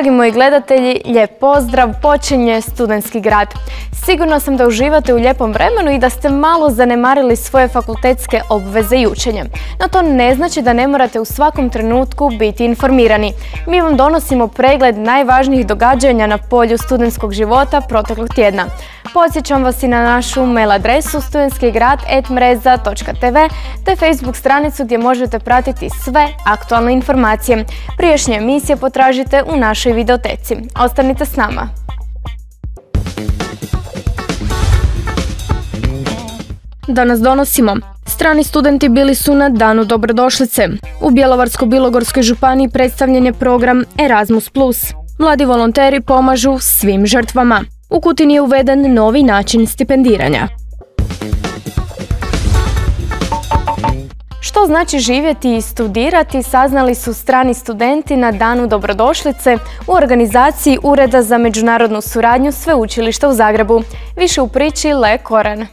Dragi moji gledatelji, lijep pozdrav, počinje Studentski grad. Sigurno sam da uživate u lijepom vremenu i da ste malo zanemarili svoje fakultetske obveze i učenje. No to ne znači da ne morate u svakom trenutku biti informirani. Mi vam donosimo pregled najvažnijih događanja na polju studentskog života proteklog tjedna. Podsjećam vas i na našu mail adresu studentskigrad.mreza.tv te Facebook stranicu gdje možete pratiti sve aktualne informacije. Priješnje emisije potražite u našoj videoteci. Ostanite s nama. Danas donosimo. Strani studenti bili su na danu dobrodošlice. U Bjelovarsko-Bilogorskoj županiji predstavljen je program Erasmus+. Mladi volonteri pomažu svim žrtvama. U Kutini je uveden novi način stipendiranja. Što znači živjeti i studirati saznali su strani studenti na danu dobrodošlice u organizaciji Ureda za međunarodnu suradnju Sveučilišta u Zagrebu. Više u priči Le Koran.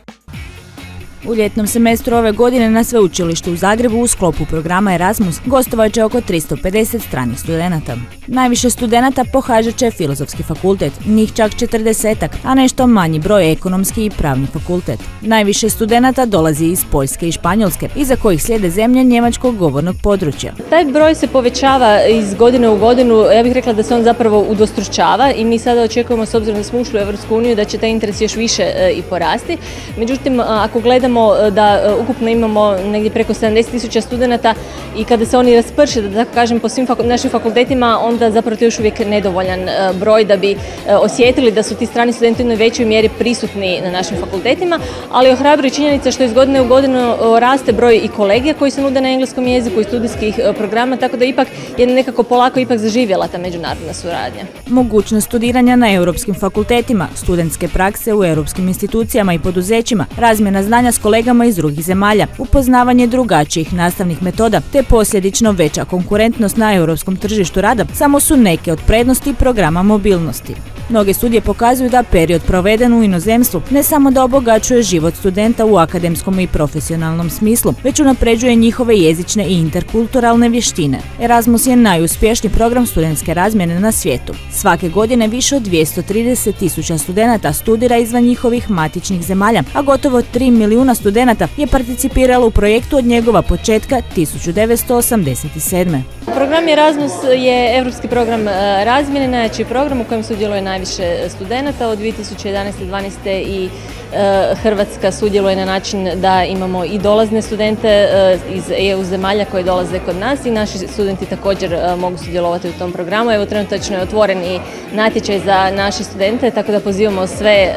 U ljetnom semestru ove godine na sveučilištu u Zagrebu u sklopu programa Erasmus gostovat će oko 350 stranih studenata. Najviše studenata pohađat će filozofski fakultet, njih čak 40 a nešto manji broj ekonomski i pravni fakultet. Najviše studenata dolazi iz Poljske i Španjolske, iza kojih slijede zemlje njemačkog govornog područja. Taj broj se povećava iz godine u godinu, ja bih rekla da se on zapravo udostručava i mi sada očekujemo s obzirom da smo ušli u EU da će taj interes još više e, i porasti. Međutim, ako gledamo E, da e, ukupno imamo negdje preko 70 tisuća studenata i kada se oni rasprše, da tako kažem, po svim našim fakultetima, onda zapravo to je još uvijek nedovoljan e, broj da bi osjetili da su ti strani studenti u većoj mjeri prisutni na našim fakultetima, ali ohrabruju činjenica što iz godine u godinu raste broj i kolegija koji se nude na engleskom jeziku i studijskih programa, tako da ipak je nekako polako ipak zaživjela ta međunarodna suradnja. Mogućnost studiranja na europskim fakultetima, studentske prakse u europskim institucijama i poduzećima, razmjena znanja s kolegama iz drugih zemalja, upoznavanje drugačijih nastavnih metoda te posljedično veća konkurentnost na europskom tržištu rada samo su neke od prednosti programa mobilnosti. Mnoge studije pokazuju da period proveden u inozemstvu ne samo da obogaćuje život studenta u akademskom i profesionalnom smislu, već unapređuje njihove jezične i interkulturalne vještine. Erasmus je najuspješniji program studentske razmjene na svijetu. Svake godine više od 230 tisuća studenata studira izvan njihovih matičnih zemalja, a gotovo 3 milijuna studenata je participiralo u projektu od njegova početka 1987. Program Erasmus je europski program e, razmjene, najjači program u kojem sudjeluje najviše studenata od 2011. 12. i e, Hrvatska sudjeluje na način da imamo i dolazne studente e, iz EU zemalja koji dolaze kod nas i naši studenti također mogu sudjelovati u tom programu. Evo trenutačno je otvoren i natječaj za naše studente, tako da pozivamo sve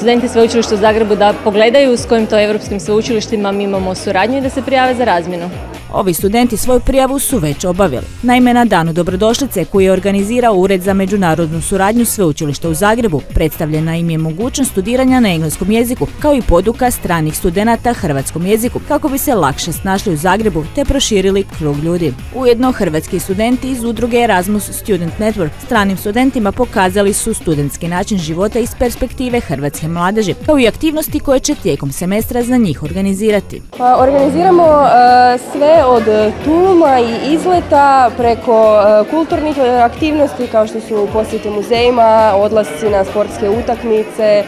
studenti sveučilišta u Zagrebu da pogledaju s kojim to europskim sveučilištima mi imamo suradnju i da se prijave za razmjenu. Ovi studenti svoju prijavu su već obavili. Naime, na danu dobrodošlice koji je organizirao Ured za međunarodnu suradnju Sveučilišta u Zagrebu, predstavljena im je mogućnost studiranja na engleskom jeziku, kao i poduka stranih studenata hrvatskom jeziku, kako bi se lakše snašli u Zagrebu te proširili krug ljudi. Ujedno, hrvatski studenti iz udruge Erasmus Student Network stranim studentima pokazali su studentski način života iz perspektive hrvatske mladeži, kao i aktivnosti koje će tijekom semestra za njih organizirati. Pa, organiziramo e, sve od tuluma i izleta preko e, kulturnih aktivnosti kao što su posjete muzejima, odlasci na sportske utakmice, e,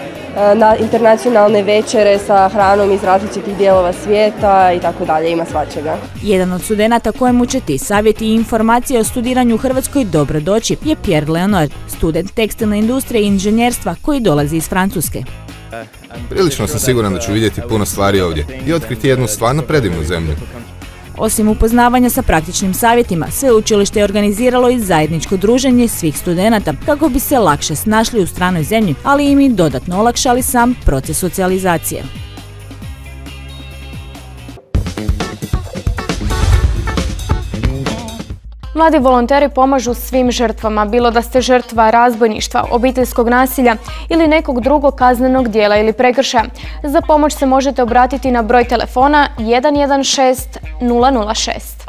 na internacionalne večere sa hranom iz različitih dijelova svijeta i tako dalje, ima svačega. Jedan od studenata kojemu će ti savjeti i informacije o studiranju u Hrvatskoj dobro doći je Pierre Leonard, student tekstilne industrije i inženjerstva koji dolazi iz Francuske. Prilično sam siguran da ću vidjeti puno stvari ovdje i otkriti jednu stvarno predivnu zemlju. Osim upoznavanja sa praktičnim savjetima, sveučilište je organiziralo i zajedničko druženje svih studenata kako bi se lakše snašli u stranoj zemlji, ali im i dodatno olakšali sam proces socijalizacije. Mladi volonteri pomažu svim žrtvama, bilo da ste žrtva razbojništva, obiteljskog nasilja ili nekog drugog kaznenog dijela ili prekršaja. Za pomoć se možete obratiti na broj telefona 116 006.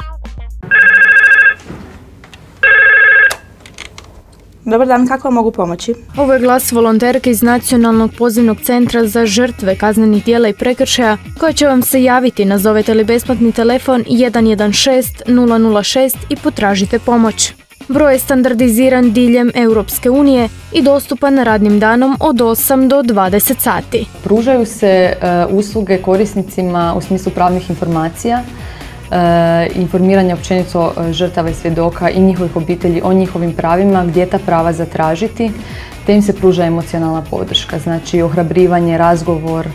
Dobar dan, kako vam mogu pomoći? Ovo je glas volonterke iz Nacionalnog pozivnog centra za žrtve kaznenih dijela i prekršaja koja će vam se javiti. Nazovete li besplatni telefon 116 006 i potražite pomoć. Broj je standardiziran diljem Europske unije i dostupan radnim danom od 8 do 20 sati. Pružaju se e, usluge korisnicima u smislu pravnih informacija, informiranja općenito e, žrtava i svjedoka i njihovih obitelji o njihovim pravima, gdje ta prava zatražiti, te im se pruža emocionalna podrška, znači ohrabrivanje, razgovor,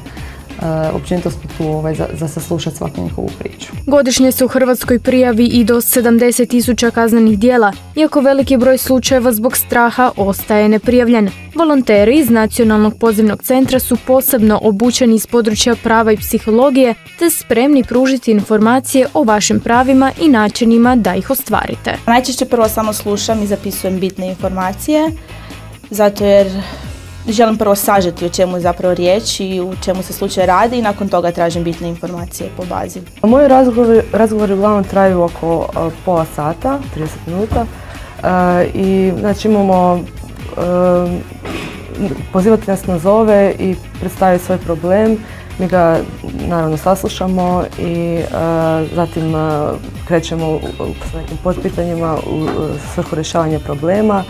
općenito smo tu ovaj, za, za saslušati svaku njihovu priču. Godišnje se u Hrvatskoj prijavi i do 70 tisuća kaznenih dijela, iako veliki broj slučajeva zbog straha ostaje neprijavljen. Volonteri iz Nacionalnog pozivnog centra su posebno obučeni iz područja prava i psihologije, te spremni pružiti informacije o vašim pravima i načinima da ih ostvarite. Najčešće prvo samo slušam i zapisujem bitne informacije, zato jer želim prvo sažeti o čemu je zapravo riječ i u čemu se slučaj radi i nakon toga tražim bitne informacije po bazi. Moji razgovori, razgovori uglavnom traju oko pola sata, 30 minuta i znači imamo pozivati nas nazove i predstaviti svoj problem. Mi ga naravno saslušamo i zatim krećemo s nekim potpitanjima u svrhu rješavanja problema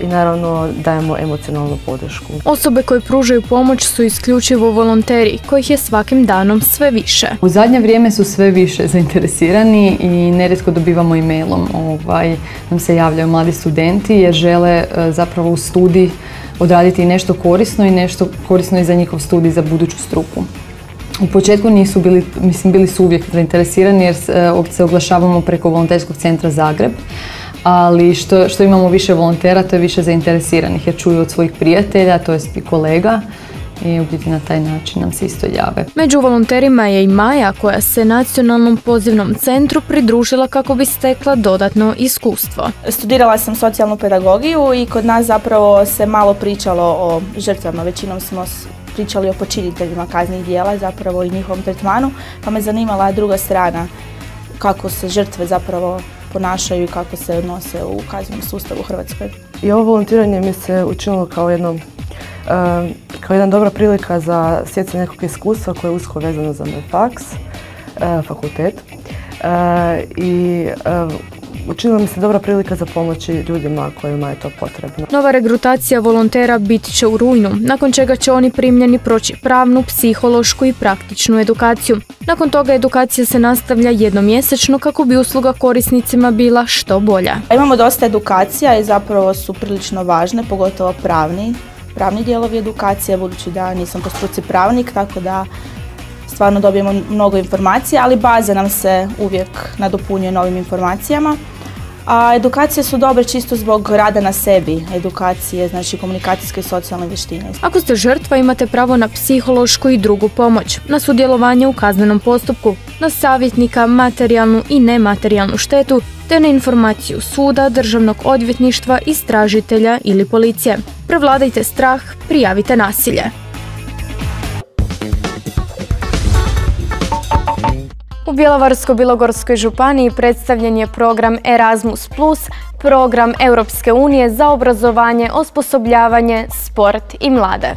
i naravno dajemo emocionalnu podršku. Osobe koje pružaju pomoć su isključivo volonteri, kojih je svakim danom sve više. U zadnje vrijeme su sve više zainteresirani i nerijetko dobivamo e-mailom. Ovaj, nam se javljaju mladi studenti jer žele e, zapravo u studij odraditi nešto korisno i nešto korisno i za njihov studij za buduću struku. U početku nisu bili, mislim bili su uvijek zainteresirani jer e, se oglašavamo preko volonterskog centra Zagreb ali što, što imamo više volontera, to je više zainteresiranih jer čuju od svojih prijatelja, to jest i kolega i u biti na taj način nam se isto jave. Među volonterima je i Maja koja se nacionalnom pozivnom centru pridružila kako bi stekla dodatno iskustvo. Studirala sam socijalnu pedagogiju i kod nas zapravo se malo pričalo o žrtvama, većinom smo pričali o počiniteljima kaznih dijela zapravo i njihovom tretmanu, pa me zanimala druga strana kako se žrtve zapravo ponašaju i kako se odnose u kaznenom sustavu u Hrvatskoj. I ovo volontiranje mi se učinilo kao jedno eh, kao jedna dobra prilika za stjecanje nekog iskustva koje je usko vezano za moj faks, eh, fakultet. Eh, I učinila mi se dobra prilika za pomoći ljudima kojima je to potrebno. Nova regrutacija volontera bit će u rujnu, nakon čega će oni primljeni proći pravnu, psihološku i praktičnu edukaciju. Nakon toga edukacija se nastavlja jednomjesečno kako bi usluga korisnicima bila što bolja. Imamo dosta edukacija i zapravo su prilično važne, pogotovo pravni, pravni dijelovi edukacije, budući da nisam po struci pravnik, tako da stvarno dobijemo mnogo informacija, ali baza nam se uvijek nadopunjuje novim informacijama. A edukacije su dobre čisto zbog rada na sebi, edukacije, znači komunikacijske i socijalne vještine. Ako ste žrtva imate pravo na psihološku i drugu pomoć, na sudjelovanje u kaznenom postupku, na savjetnika, materijalnu i nematerijalnu štetu, te na informaciju suda, državnog odvjetništva, istražitelja ili policije. Prevladajte strah, prijavite nasilje. U Bjelovarsko-Bilogorskoj županiji predstavljen je program Erasmus+, program Europske unije za obrazovanje, osposobljavanje, sport i mlade.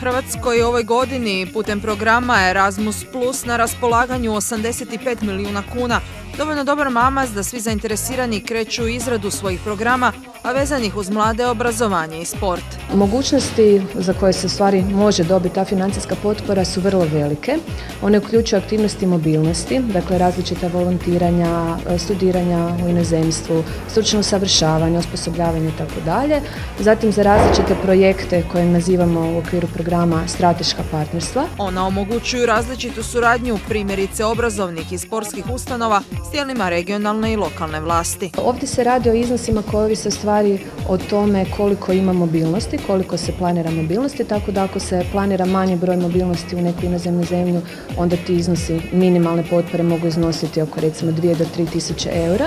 Hrvatskoj ovoj godini putem programa Erasmus Plus na raspolaganju 85 milijuna kuna. Dovoljno dobar mamaz da svi zainteresirani kreću u izradu svojih programa, a vezanih uz mlade obrazovanje i sport. Mogućnosti za koje se stvari može dobiti ta financijska potpora su vrlo velike. One uključuju aktivnosti mobilnosti, dakle različita volontiranja, studiranja u inozemstvu, stručno usavršavanje, osposobljavanje i tako dalje. Zatim za različite projekte koje nazivamo u okviru programa strateška partnerstva. Ona omogućuju različitu suradnju primjerice obrazovnih i sportskih ustanova s tijelima regionalne i lokalne vlasti. Ovdje se radi o iznosima koji se stvari o tome koliko ima mobilnosti, koliko se planira mobilnosti, tako da ako se planira manji broj mobilnosti u neku inozemnu zemlju, onda ti iznosi minimalne potpore mogu iznositi oko recimo 2 do 3 tisuće eura.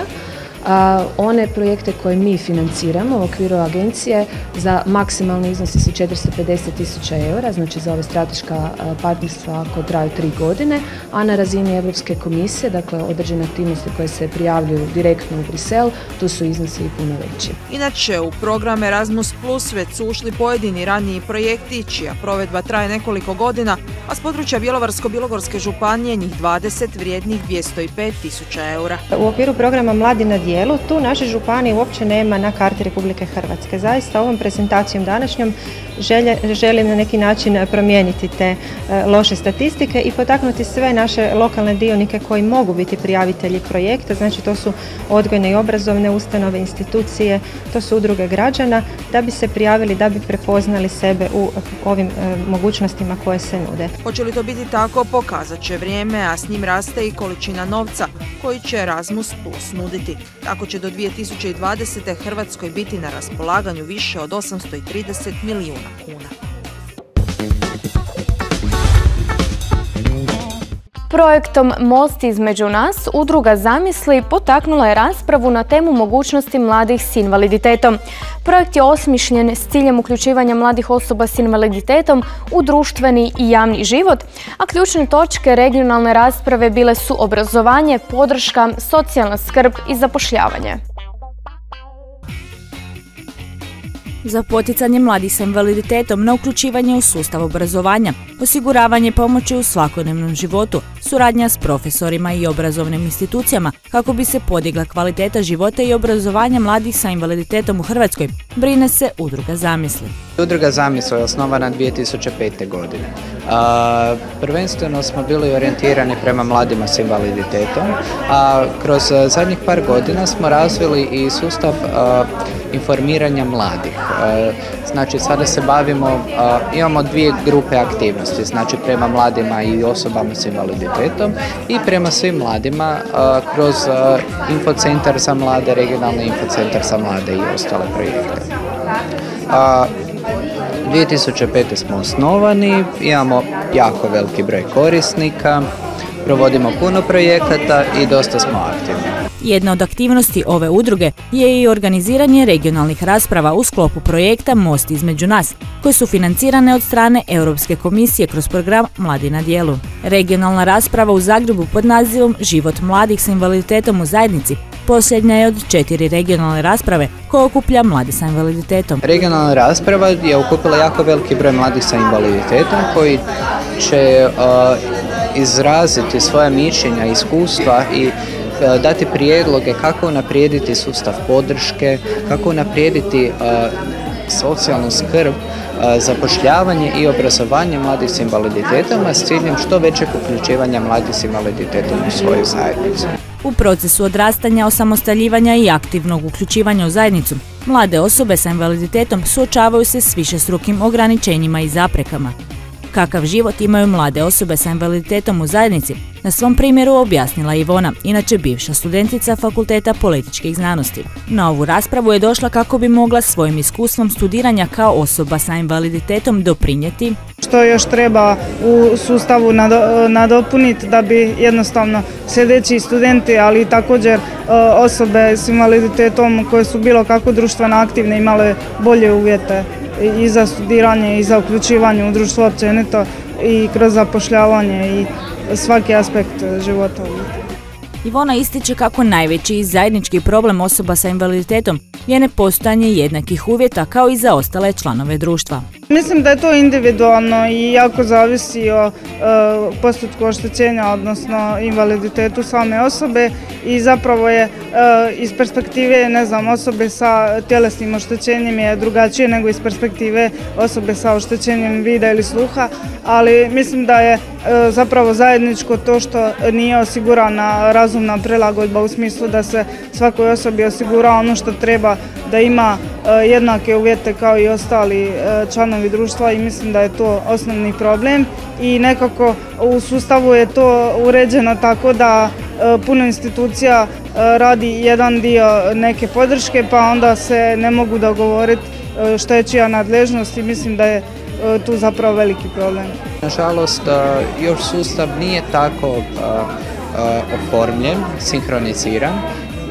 A, one projekte koje mi financiramo u okviru agencije za maksimalni iznosi su 450 tisuća eura, znači za ove strateška partnerstva koje traju tri godine, a na razini Europske komisije, dakle određene aktivnosti koje se prijavljuju direktno u Brisel, tu su iznosi i puno veći. Inače, u program Erasmus Plus već su ušli pojedini raniji projekti, čija provedba traje nekoliko godina, a s područja Bjelovarsko-Bilogorske županije njih 20 vrijednih 205 tisuća eura. U okviru programa Mladi na dijelu, tu naše županije uopće nema na karti Republike Hrvatske. Zaista ovom prezentacijom današnjom želim na neki način promijeniti te e, loše statistike i potaknuti sve naše lokalne dionike koji mogu biti prijavitelji projekta, znači to su odgojne i obrazovne ustanove, institucije, to su udruge građana, da bi se prijavili, da bi prepoznali sebe u ovim e, mogućnostima koje se nude. Hoće li to biti tako, pokazat će vrijeme, a s njim raste i količina novca koji će Erasmus Plus nuditi. Tako će do 2020. Hrvatskoj biti na raspolaganju više od 830 milijuna kuna. Projektom Most između nas udruga Zamisli potaknula je raspravu na temu mogućnosti mladih s invaliditetom. Projekt je osmišljen s ciljem uključivanja mladih osoba s invaliditetom u društveni i javni život, a ključne točke regionalne rasprave bile su obrazovanje, podrška, socijalna skrb i zapošljavanje. Za poticanje mladih sa invaliditetom na uključivanje u sustav obrazovanja, osiguravanje pomoći u svakodnevnom životu, suradnja s profesorima i obrazovnim institucijama kako bi se podigla kvaliteta života i obrazovanja mladih sa invaliditetom u Hrvatskoj, brine se Udruga Zamisli. Udruga Zamisli je osnovana 2005. godine. prvenstveno smo bili orijentirani prema mladima s invaliditetom, a kroz zadnjih par godina smo razvili i sustav informiranja mladih. Znači sada se bavimo, imamo dvije grupe aktivnosti, znači prema mladima i osobama s invaliditetom i prema svim mladima kroz infocentar za mlade, regionalni infocentar za mlade i ostale projekte. 2005. smo osnovani, imamo jako veliki broj korisnika, provodimo puno projekata i dosta smo aktivni. Jedna od aktivnosti ove udruge je i organiziranje regionalnih rasprava u sklopu projekta Most između nas, koje su financirane od strane Europske komisije kroz program Mladi na dijelu. Regionalna rasprava u Zagrebu pod nazivom Život mladih sa invaliditetom u zajednici posljednja je od četiri regionalne rasprave koja okuplja mladi sa invaliditetom. Regionalna rasprava je okupila jako veliki broj mladih sa invaliditetom koji će izraziti svoja mišljenja, iskustva i dati prijedloge kako unaprijediti sustav podrške, kako unaprijediti e, socijalnu skrb, e, zapošljavanje i obrazovanje mladih s invaliditetom, s ciljem što većeg uključivanja mladih s invaliditetom u svoju zajednicu. U procesu odrastanja, osamostaljivanja i aktivnog uključivanja u zajednicu, mlade osobe sa invaliditetom suočavaju se s višestrukim ograničenjima i zaprekama. Kakav život imaju mlade osobe sa invaliditetom u zajednici, na svom primjeru objasnila Ivona, inače bivša studentica Fakulteta političkih znanosti. Na ovu raspravu je došla kako bi mogla svojim iskustvom studiranja kao osoba sa invaliditetom doprinijeti što još treba u sustavu nadopuniti da bi jednostavno sljedeći studenti, ali također e, osobe s invaliditetom koje su bilo kako društveno aktivne imale bolje uvjete i za studiranje i za uključivanje u društvo općenito i kroz zapošljavanje i svaki aspekt života. Ivona ističe kako najveći zajednički problem osoba sa invaliditetom je nepostojanje jednakih uvjeta kao i za ostale članove društva. Mislim da je to individualno i jako zavisi o e, postupku oštećenja, odnosno invaliditetu same osobe i zapravo je e, iz perspektive ne znam, osobe sa tjelesnim oštećenjem je drugačije nego iz perspektive osobe sa oštećenjem vida ili sluha, ali mislim da je e, zapravo zajedničko to što nije osigurana razumna prilagodba u smislu da se svakoj osobi osigura ono što treba da ima jednake uvjete kao i ostali e, članovi društva i mislim da je to osnovni problem i nekako u sustavu je to uređeno tako da e, puno institucija radi jedan dio neke podrške pa onda se ne mogu dogovoriti što je čija nadležnost i mislim da je tu zapravo veliki problem. Nažalost, još sustav nije tako oformljen, sinhroniziran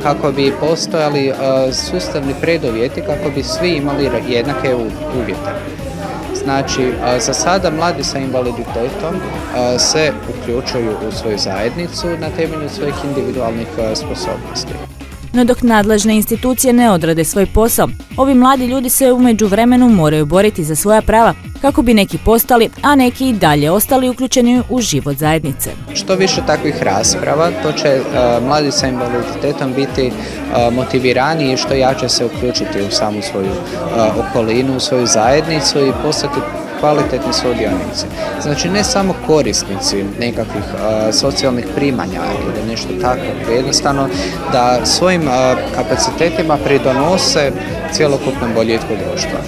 kako bi postojali e, sustavni preduvjeti kako bi svi imali jednake uvjete. Znači, za sada mladi sa invaliditetom se uključuju u svoju zajednicu na temelju svojih individualnih sposobnosti. No dok nadležne institucije ne odrade svoj posao, ovi mladi ljudi se u međuvremenu moraju boriti za svoja prava kako bi neki postali, a neki i dalje ostali uključeni u život zajednice. Što više takvih rasprava, to će e, mladi sa invaliditetom biti e, motivirani i što jače se uključiti u samu svoju okolinu, u svoju zajednicu i postati kvalitetni sudionici. Znači ne samo korisnici nekakvih socijalnih primanja ili nešto tako, jednostavno da svojim kapacitetima pridonose cjelokupnom boljitku društva.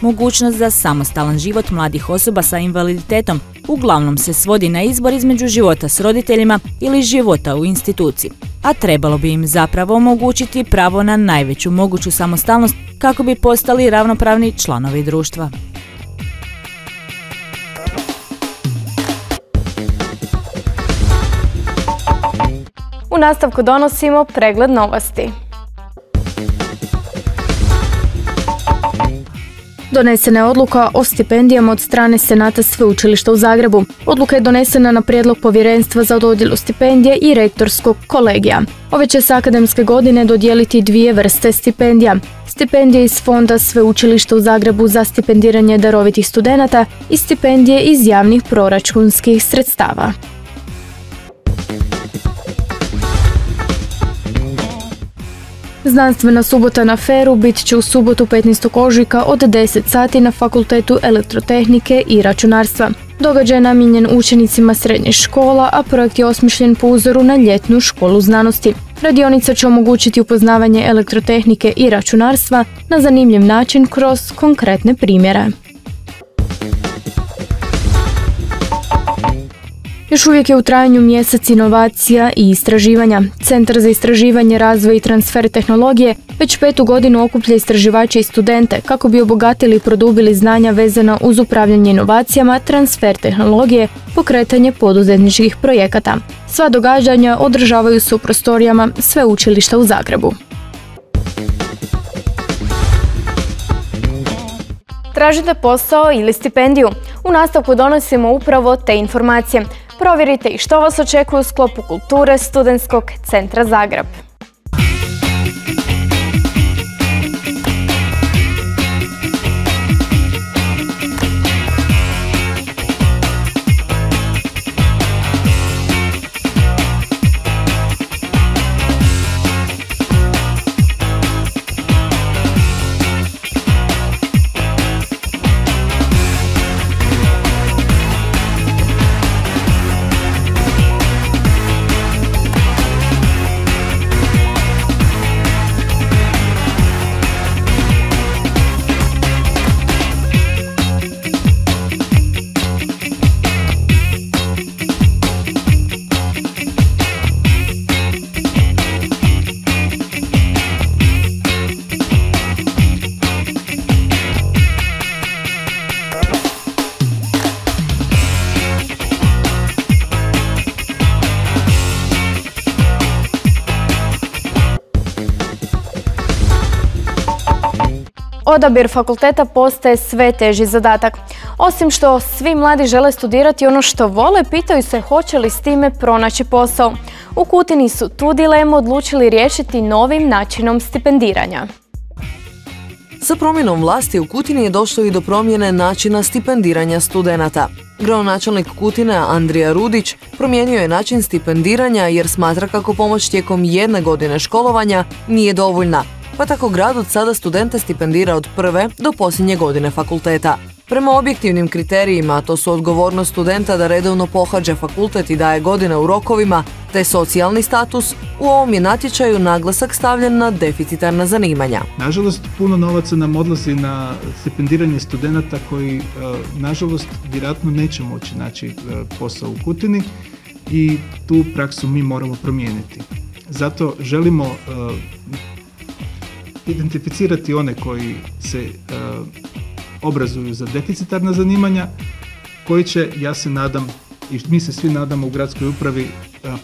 Mogućnost za samostalan život mladih osoba sa invaliditetom uglavnom se svodi na izbor između života s roditeljima ili života u instituciji, a trebalo bi im zapravo omogućiti pravo na najveću moguću samostalnost kako bi postali ravnopravni članovi društva. Nastavku donosimo pregled novosti. Donesena je odluka o stipendijama od strane Senata Sveučilišta u Zagrebu. Odluka je donesena na prijedlog povjerenstva za dodjelu stipendije i rektorskog kolegija. Ove će se akademske godine dodijeliti dvije vrste stipendija. Stipendije iz Fonda Sveučilišta u Zagrebu za stipendiranje darovitih studenata i stipendije iz javnih proračunskih sredstava. Znanstvena subota na Feru bit će u subotu 15. ožujka od 10 sati na Fakultetu elektrotehnike i računarstva. Događaj je namijenjen učenicima srednjih škola, a projekt je osmišljen po uzoru na ljetnu školu znanosti. Radionica će omogućiti upoznavanje elektrotehnike i računarstva na zanimljiv način kroz konkretne primjere. Još uvijek je u trajanju mjesec inovacija i istraživanja. Centar za istraživanje, razvoj i transfer tehnologije već petu godinu okuplja istraživače i studente kako bi obogatili i produbili znanja vezana uz upravljanje inovacijama, transfer tehnologije, pokretanje poduzetničkih projekata. Sva događanja održavaju se u prostorijama učilišta u Zagrebu. Tražite posao ili stipendiju? U nastavku donosimo upravo te informacije. Provjerite i što vas očekuje u sklopu kulture Studentskog centra Zagreb. Odabir fakulteta postaje sve teži zadatak. Osim što svi mladi žele studirati ono što vole, pitaju se hoće li s time pronaći posao. U Kutini su tu dilemu odlučili riješiti novim načinom stipendiranja. Sa promjenom vlasti u Kutini je došlo i do promjene načina stipendiranja studenata. Gradonačelnik Kutine Andrija Rudić promijenio je način stipendiranja jer smatra kako pomoć tijekom jedne godine školovanja nije dovoljna, pa tako grad od sada studente stipendira od prve do posljednje godine fakulteta. Prema objektivnim kriterijima, to su odgovornost studenta da redovno pohađa fakultet i daje godine u rokovima, te socijalni status, u ovom je natječaju naglasak stavljen na deficitarna zanimanja. Nažalost, puno novaca nam odlazi na stipendiranje studenata koji, e, nažalost, vjerojatno neće moći naći e, posao u Kutini i tu praksu mi moramo promijeniti. Zato želimo e, identificirati one koji se e, obrazuju za deficitarna zanimanja, koji će, ja se nadam, i mi se svi nadamo u gradskoj upravi,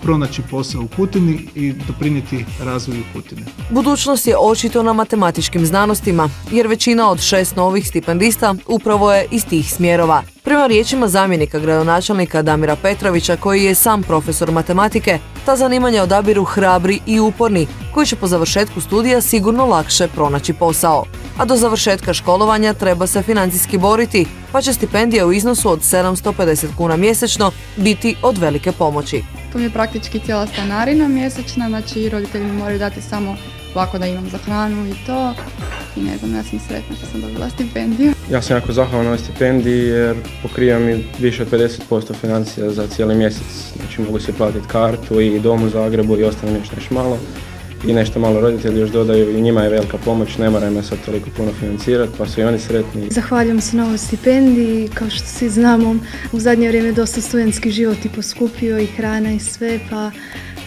pronaći posao u Kutini i doprinijeti razvoju Kutine. Budućnost je očito na matematičkim znanostima, jer većina od šest novih stipendista upravo je iz tih smjerova. Prema riječima zamjenika gradonačelnika Damira Petrovića, koji je sam profesor matematike, ta zanimanja odabiru hrabri i uporni, koji će po završetku studija sigurno lakše pronaći posao. A do završetka školovanja treba se financijski boriti, pa će stipendija u iznosu od 750 kuna mjesečno biti od velike pomoći. Je praktički cijela stanarina mjesečna, znači roditelji mi moraju dati samo ovako da imam za hranu i to. I ne znam, ja sam sretna što sam dobila stipendiju. Ja sam jako zahvalan ovoj stipendiji jer pokriva mi više od 50% financija za cijeli mjesec. Znači mogu se platiti kartu i dom u Zagrebu i ostane nešto još malo. I nešto malo roditelji još dodaju i njima je velika pomoć, ne moraju me sad toliko puno financirati pa su i oni sretni. Zahvaljujem se na ovoj stipendiji, kao što svi znamo u zadnje vrijeme dosta studentski život i poskupio i hrana i sve pa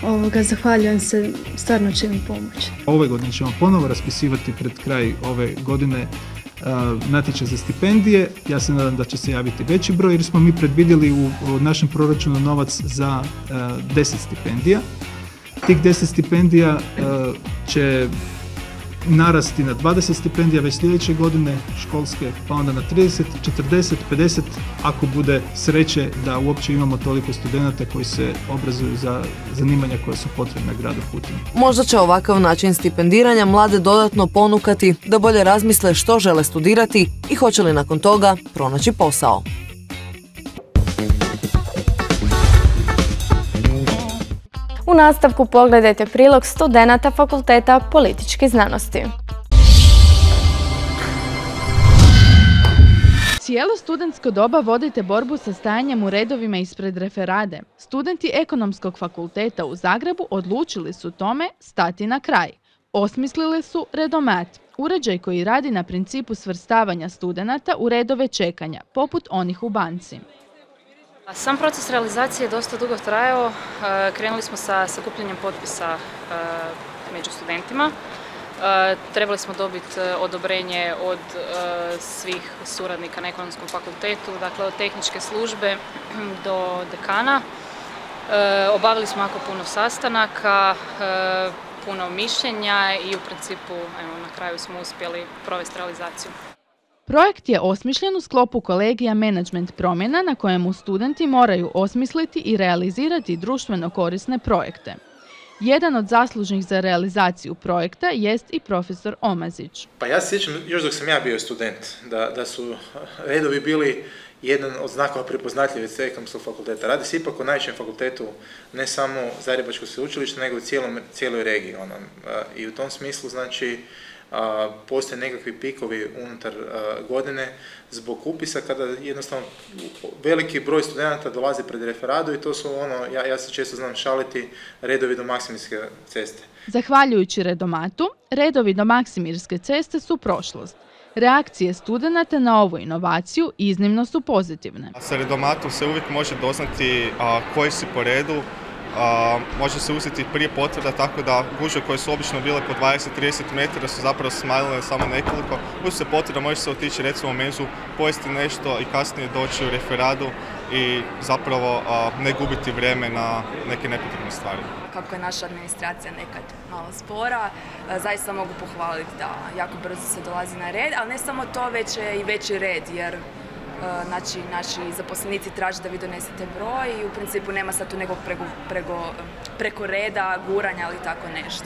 ovoga, zahvaljujem se, stvarno će mi pomoći. Ove godine ćemo ponovo raspisivati pred kraj ove godine natječaj za stipendije. Ja se nadam da će se javiti veći broj jer smo mi predvidjeli u, našem proračunu novac za 10 stipendija. Tih 10 stipendija će narasti na 20 stipendija već sljedeće godine školske, pa onda na 30, 40, 50 ako bude sreće da uopće imamo toliko studenata koji se obrazuju za zanimanja koja su potrebna gradu Kutinu. Možda će ovakav način stipendiranja mlade dodatno ponukati da bolje razmisle što žele studirati i hoće li nakon toga pronaći posao. U nastavku pogledajte prilog studenata Fakulteta političke znanosti. Cijelo studentsko doba vodite borbu sa stajanjem u redovima ispred referade. Studenti Ekonomskog fakulteta u Zagrebu odlučili su tome stati na kraj. Osmislili su redomat, uređaj koji radi na principu svrstavanja studenata u redove čekanja, poput onih u banci. Sam proces realizacije je dosta dugo trajao. E, krenuli smo sa sakupljanjem potpisa e, među studentima. E, trebali smo dobiti odobrenje od svih suradnika na ekonomskom fakultetu, dakle od tehničke službe do dekana. Obavili smo jako puno sastanaka, puno mišljenja i u principu na kraju smo uspjeli provesti realizaciju. Projekt je osmišljen u sklopu kolegija Management promjena na kojemu studenti moraju osmisliti i realizirati društveno korisne projekte. Jedan od zaslužnih za realizaciju projekta jest i profesor Omazić. Pa ja se sjećam još dok sam ja bio student, da, da su redovi bili jedan od znakova prepoznatljivice ekonomskog fakulteta. Radi se ipak o najvećem fakultetu ne samo Zagrebačkog sveučilišta, nego i cijeloj regiji. Ono. I u tom smislu, znači, postoje nekakvi pikovi unutar godine zbog upisa kada jednostavno veliki broj studenata dolazi pred referadu i to su ono, ja, ja se često znam šaliti, redovi do Maksimirske ceste. Zahvaljujući redomatu, redovi do Maksimirske ceste su prošlost. Reakcije studenata na ovu inovaciju iznimno su pozitivne. Sa redomatom se uvijek može doznati koji si po redu, može se uzeti prije potvrda, tako da gužve koje su obično bile po 20-30 metara su zapravo smanjile samo nekoliko. Uz se potvrda može se otići recimo u menzu, pojesti nešto i kasnije doći u referadu i zapravo ne gubiti vrijeme na neke nepotrebne stvari. Kako je naša administracija nekad malo spora, zaista mogu pohvaliti da jako brzo se dolazi na red, ali ne samo to, već je i veći red, jer znači naši zaposlenici traže da vi donesete broj i u principu nema sad tu nekog preko, reda, guranja ili tako nešto.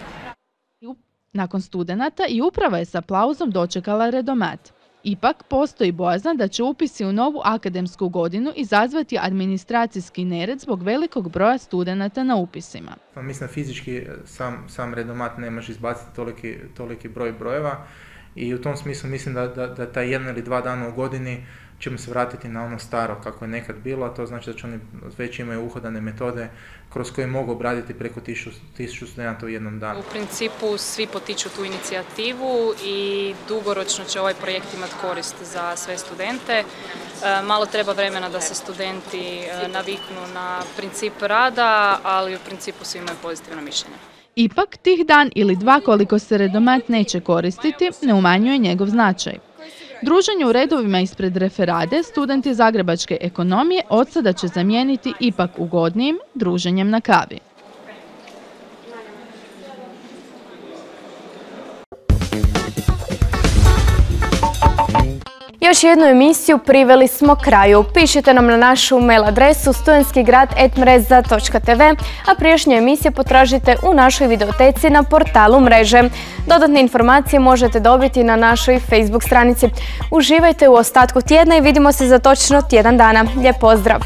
Nakon studenata i uprava je s aplauzom dočekala redomat. Ipak postoji bojazan da će upisi u novu akademsku godinu izazvati administracijski nered zbog velikog broja studenata na upisima. Pa mislim da fizički sam, sam redomat ne može izbaciti toliki, toliki broj brojeva i u tom smislu mislim da, da, da taj jedan ili dva dana u godini ćemo se vratiti na ono staro kako je nekad bilo, a to znači da će oni već imaju uhodane metode kroz koje mogu obraditi preko tisuću studenta u jednom danu. U principu svi potiču tu inicijativu i dugoročno će ovaj projekt imati korist za sve studente. E, malo treba vremena da se studenti e, naviknu na princip rada, ali u principu svi imaju pozitivno mišljenje. Ipak, tih dan ili dva koliko se redomat neće koristiti, ne umanjuje njegov značaj. Druženje u redovima ispred referade studenti Zagrebačke ekonomije od sada će zamijeniti ipak ugodnijim druženjem na kavi. Još jednu emisiju priveli smo kraju. Pišite nam na našu mail adresu studentskigrad.mreza.tv, a priješnje emisije potražite u našoj videoteci na portalu mreže. Dodatne informacije možete dobiti na našoj Facebook stranici. Uživajte u ostatku tjedna i vidimo se za točno tjedan dana. Lijep pozdrav!